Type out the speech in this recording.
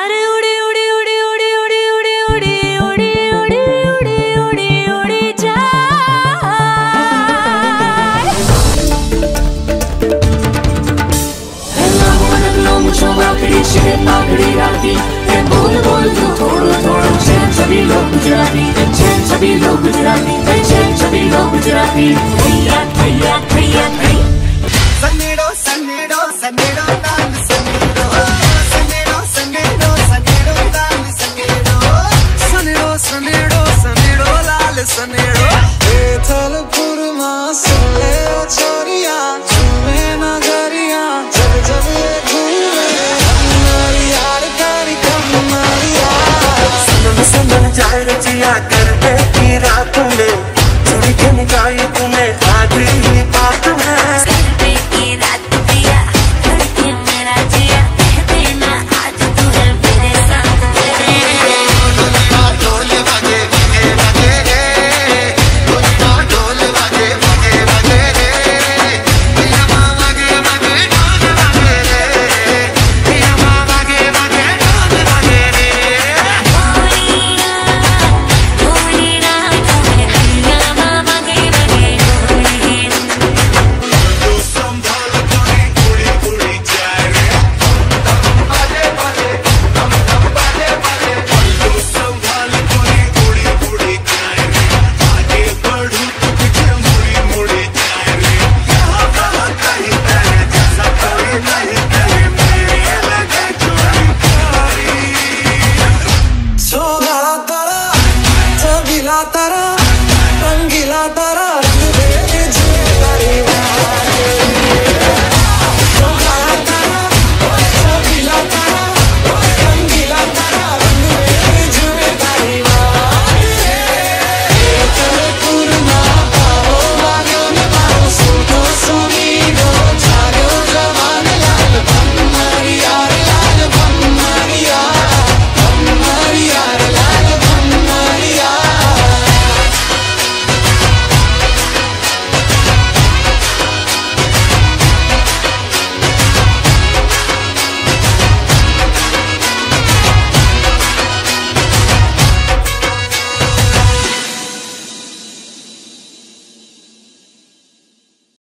আরে উড়ে উড়ে উড়ে উড়ে উড়ে উড়ে উড়ে উড়ে উড়ে উড়ে উড়ে উড়ে যায় মুছো মাখড়ি সে পাগড়ি রাতি এ बोल बोल तू थोड़ो थोड़ो चैन सभी लोग गुजराती चैन सभी लोग गुजराती चैन सभी लोग की रात में जुड़ के निकाय तुम्हें आज ही बात है रंगीला तारा रंगीला तारा रंग दे जुए तारी